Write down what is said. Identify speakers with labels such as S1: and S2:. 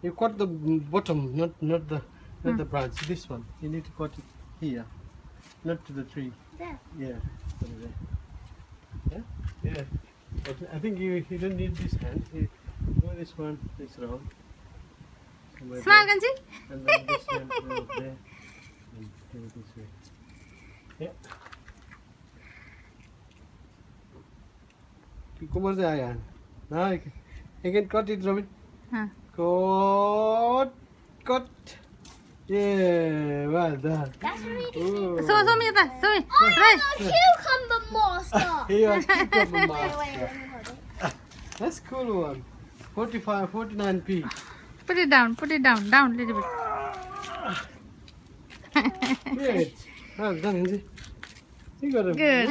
S1: You cut the bottom, not not the not mm. the hmm. branch. This one. You need to cut it here, not to the tree.
S2: There.
S1: Yeah. Yeah. Yeah. But I think you you don't need this hand. You this one. This round.
S3: Smile, Ganji.
S1: And then this one there. And this way. Yeah. You come on the iron. Now you can, you can cut it, Robin.
S3: Huh.
S1: Go what? Yeah, well done.
S2: That's really
S1: Ooh.
S3: So, show
S2: me.
S3: Show me. I'm
S2: a cucumber monster. you are cucumber
S1: That's cool one. 45, 49p.
S3: Put it down, put it down, down a little bit.
S1: Great. Well done, Izzy. You got a,
S3: Good.